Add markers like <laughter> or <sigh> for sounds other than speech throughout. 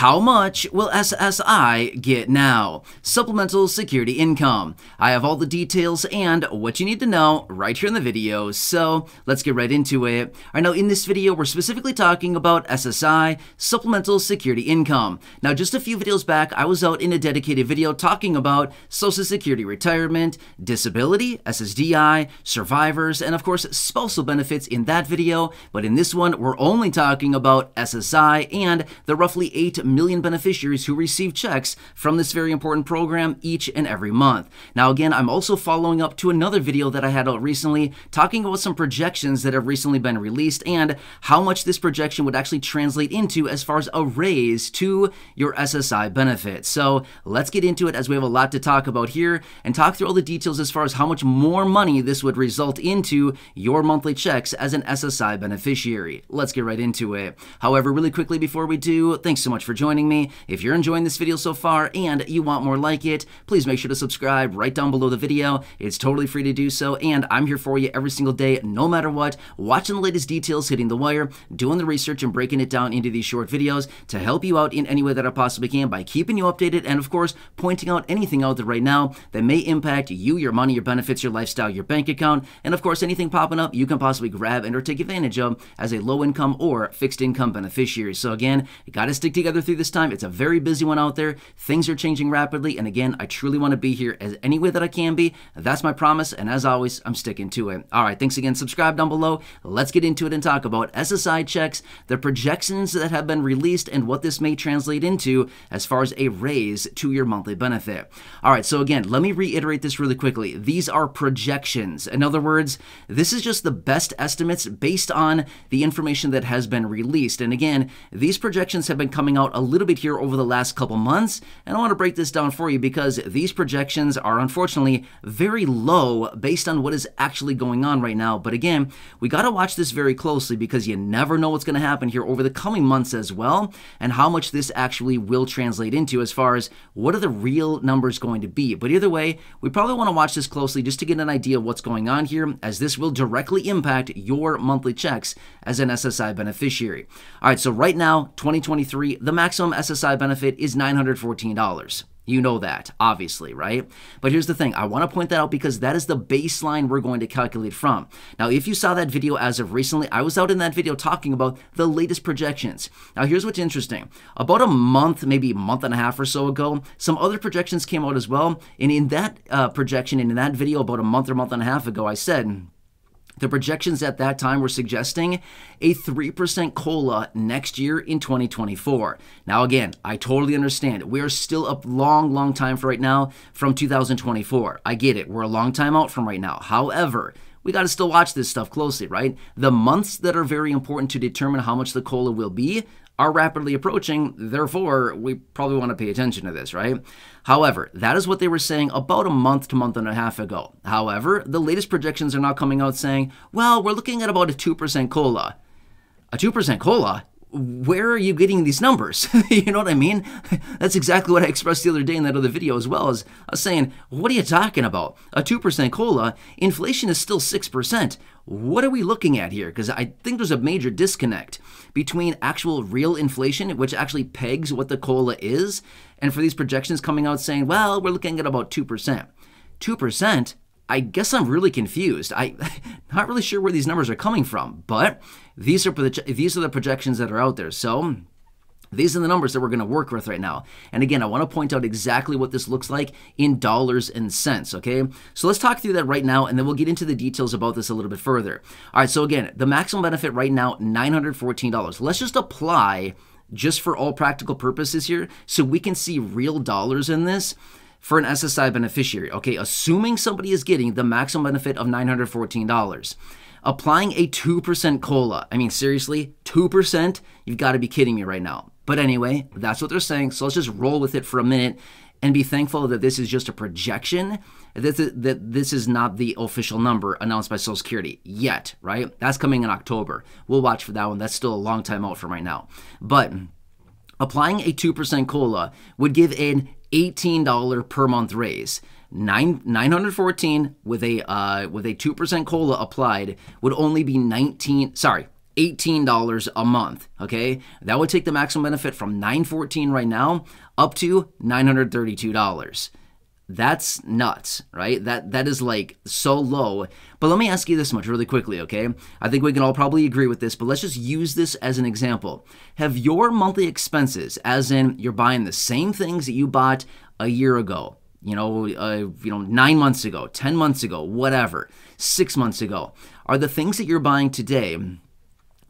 How much will SSI get now? Supplemental Security Income. I have all the details and what you need to know right here in the video, so let's get right into it. All right, know in this video, we're specifically talking about SSI, Supplemental Security Income. Now, just a few videos back, I was out in a dedicated video talking about Social Security retirement, disability, SSDI, survivors, and of course, spousal benefits in that video, but in this one, we're only talking about SSI and the roughly 8 million beneficiaries who receive checks from this very important program each and every month. Now, again, I'm also following up to another video that I had out recently talking about some projections that have recently been released and how much this projection would actually translate into as far as a raise to your SSI benefit. So let's get into it as we have a lot to talk about here and talk through all the details as far as how much more money this would result into your monthly checks as an SSI beneficiary. Let's get right into it. However, really quickly before we do, thanks so much for joining me. If you're enjoying this video so far and you want more like it, please make sure to subscribe right down below the video. It's totally free to do so, and I'm here for you every single day, no matter what, watching the latest details hitting the wire, doing the research and breaking it down into these short videos to help you out in any way that I possibly can by keeping you updated and, of course, pointing out anything out there right now that may impact you, your money, your benefits, your lifestyle, your bank account, and, of course, anything popping up you can possibly grab and or take advantage of as a low income or fixed income beneficiary. So, again, you got to stick together through this time. It's a very busy one out there. Things are changing rapidly. And again, I truly want to be here as any way that I can be. That's my promise. And as always, I'm sticking to it. All right. Thanks again. Subscribe down below. Let's get into it and talk about SSI checks, the projections that have been released, and what this may translate into as far as a raise to your monthly benefit. All right. So again, let me reiterate this really quickly. These are projections. In other words, this is just the best estimates based on the information that has been released. And again, these projections have been coming out a little bit here over the last couple months, and I want to break this down for you because these projections are unfortunately very low based on what is actually going on right now. But again, we got to watch this very closely because you never know what's going to happen here over the coming months as well, and how much this actually will translate into as far as what are the real numbers going to be. But either way, we probably want to watch this closely just to get an idea of what's going on here, as this will directly impact your monthly checks as an SSI beneficiary. All right, so right now, 2023, the maximum SSI benefit is $914. You know that, obviously, right? But here's the thing I want to point that out because that is the baseline we're going to calculate from. Now, if you saw that video as of recently, I was out in that video talking about the latest projections. Now, here's what's interesting. About a month, maybe a month and a half or so ago, some other projections came out as well. And in that uh, projection, and in that video about a month or month and a half ago, I said, the projections at that time were suggesting a 3% COLA next year in 2024. Now, again, I totally understand. We are still a long, long time for right now from 2024. I get it. We're a long time out from right now. However, we got to still watch this stuff closely, right? The months that are very important to determine how much the COLA will be are rapidly approaching, therefore, we probably want to pay attention to this, right? However, that is what they were saying about a month to month and a half ago. However, the latest projections are now coming out saying, well, we're looking at about a 2% COLA. A 2% COLA? where are you getting these numbers? <laughs> you know what I mean? <laughs> That's exactly what I expressed the other day in that other video as well. As saying, what are you talking about? A 2% COLA, inflation is still 6%. What are we looking at here? Because I think there's a major disconnect between actual real inflation, which actually pegs what the COLA is, and for these projections coming out saying, well, we're looking at about 2%. 2%? I guess I'm really confused. I <laughs> not really sure where these numbers are coming from, but these are these are the projections that are out there. So these are the numbers that we're going to work with right now. And again, I want to point out exactly what this looks like in dollars and cents, okay? So let's talk through that right now, and then we'll get into the details about this a little bit further. All right, so again, the maximum benefit right now, $914. Let's just apply just for all practical purposes here so we can see real dollars in this for an SSI beneficiary. Okay, assuming somebody is getting the maximum benefit of $914. Applying a 2% COLA. I mean, seriously, 2%? You've got to be kidding me right now. But anyway, that's what they're saying. So let's just roll with it for a minute and be thankful that this is just a projection, that this is not the official number announced by Social Security yet, right? That's coming in October. We'll watch for that one. That's still a long time out from right now. But applying a 2% COLA would give an $18 per month raise. Nine, 914 with a uh, with a 2% cola applied would only be 19 sorry $18 a month, okay? That would take the maximum benefit from 914 right now up to $932. That's nuts, right? That that is like so low. But let me ask you this much really quickly, okay? I think we can all probably agree with this, but let's just use this as an example. Have your monthly expenses, as in you're buying the same things that you bought a year ago, you know, uh, you know, nine months ago, ten months ago, whatever, six months ago, are the things that you're buying today?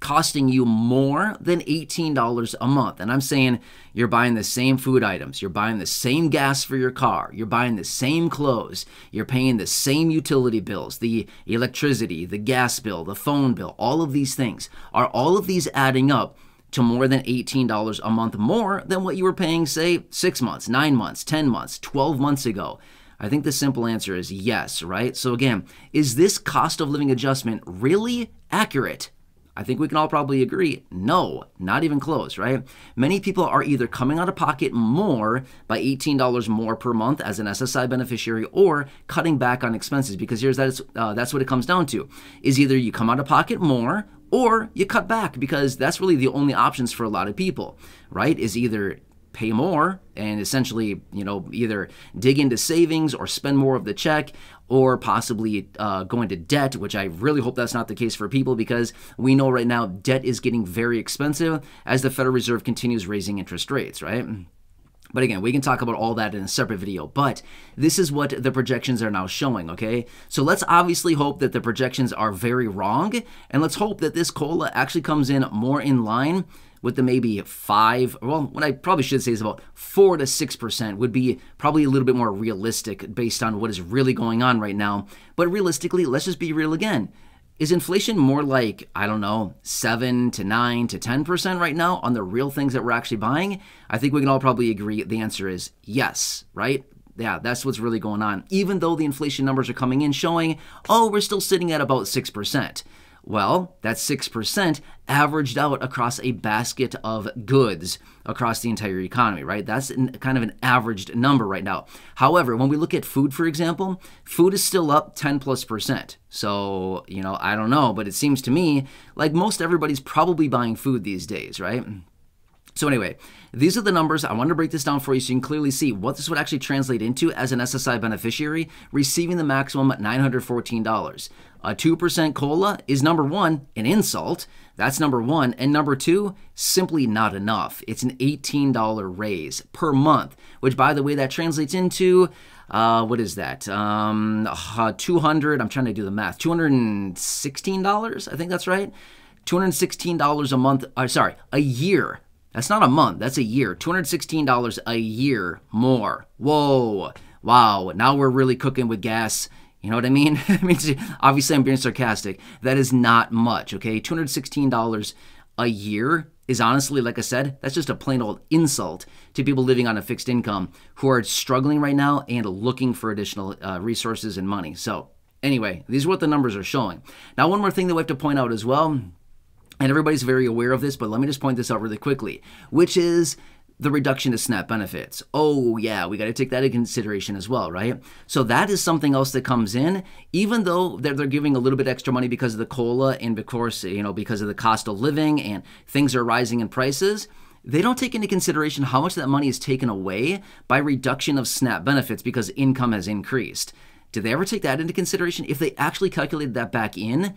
Costing you more than $18 a month. And I'm saying you're buying the same food items, you're buying the same gas for your car, you're buying the same clothes, you're paying the same utility bills, the electricity, the gas bill, the phone bill, all of these things. Are all of these adding up? To more than $18 a month more than what you were paying, say, six months, nine months, 10 months, 12 months ago. I think the simple answer is yes, right? So, again, is this cost of living adjustment really accurate? I think we can all probably agree no, not even close, right? Many people are either coming out of pocket more by $18 more per month as an SSI beneficiary or cutting back on expenses because here's that uh, that's what it comes down to is either you come out of pocket more or you cut back because that's really the only options for a lot of people, right? Is either pay more and essentially, you know, either dig into savings or spend more of the check or possibly uh, go into debt, which I really hope that's not the case for people because we know right now debt is getting very expensive as the Federal Reserve continues raising interest rates, right? But again, we can talk about all that in a separate video. But this is what the projections are now showing, okay? So let's obviously hope that the projections are very wrong, and let's hope that this COLA actually comes in more in line with the maybe five, well, what I probably should say is about four to six percent would be probably a little bit more realistic based on what is really going on right now. But realistically, let's just be real again. Is inflation more like, I don't know, 7 to 9 to 10% right now on the real things that we're actually buying? I think we can all probably agree the answer is yes, right? Yeah, that's what's really going on. Even though the inflation numbers are coming in showing, oh, we're still sitting at about 6%. Well, that 6% averaged out across a basket of goods across the entire economy, right? That's kind of an averaged number right now. However, when we look at food, for example, food is still up 10 plus percent. So, you know, I don't know, but it seems to me like most everybody's probably buying food these days, right? So anyway, these are the numbers. I want to break this down for you so you can clearly see what this would actually translate into as an SSI beneficiary receiving the maximum $914. A 2% COLA is number one, an insult. That's number one. And number two, simply not enough. It's an $18 raise per month, which, by the way, that translates into uh, what is that? Um, uh, 200, I'm trying to do the math, $216, I think that's right. $216 a month, uh, sorry, a year that's not a month, that's a year. $216 a year more. Whoa. Wow. Now we're really cooking with gas. You know what I mean? <laughs> I mean, obviously, I'm being sarcastic. That is not much, okay? $216 a year is honestly, like I said, that's just a plain old insult to people living on a fixed income who are struggling right now and looking for additional uh, resources and money. So, anyway, these are what the numbers are showing. Now, one more thing that we have to point out as well and everybody's very aware of this, but let me just point this out really quickly, which is the reduction of SNAP benefits. Oh, yeah, we got to take that into consideration as well, right? So that is something else that comes in, even though they're, they're giving a little bit extra money because of the COLA and, of course, you know, because of the cost of living and things are rising in prices. They don't take into consideration how much that money is taken away by reduction of SNAP benefits because income has increased. Did they ever take that into consideration? If they actually calculated that back in,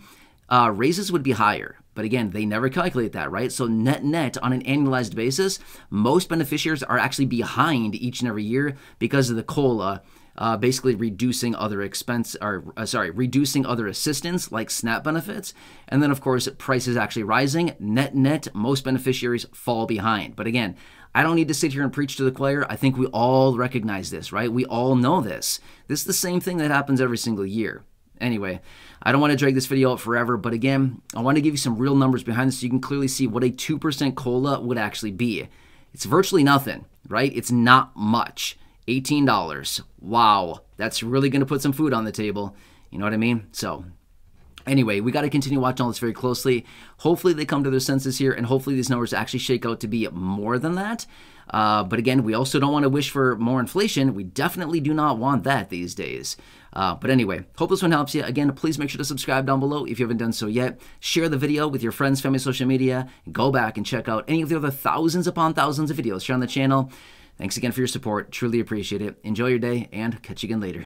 uh, raises would be higher. But again, they never calculate that, right? So net net on an annualized basis, most beneficiaries are actually behind each and every year because of the COLA. Uh, basically reducing other expense or uh, sorry reducing other assistance like snap benefits. And then of course prices actually rising. Net net most beneficiaries fall behind. But again i don't need to sit here and preach to the choir. I think we all recognize this right? We all know this. This is the same thing that happens every single year Anyway, I don't want to drag this video out forever, but again, I want to give you some real numbers behind this so you can clearly see what a 2% COLA would actually be. It's virtually nothing, right? It's not much. $18. Wow, that's really going to put some food on the table. You know what I mean? So, Anyway, we got to continue watching all this very closely. Hopefully, they come to their senses here, and hopefully, these numbers actually shake out to be more than that. Uh, but again, we also don't want to wish for more inflation. We definitely do not want that these days. Uh, but anyway, hope this one helps you. Again, please make sure to subscribe down below if you haven't done so yet. Share the video with your friends, family, social media. Go back and check out any of the other thousands upon thousands of videos here on the channel. Thanks again for your support. Truly appreciate it. Enjoy your day and catch you again later.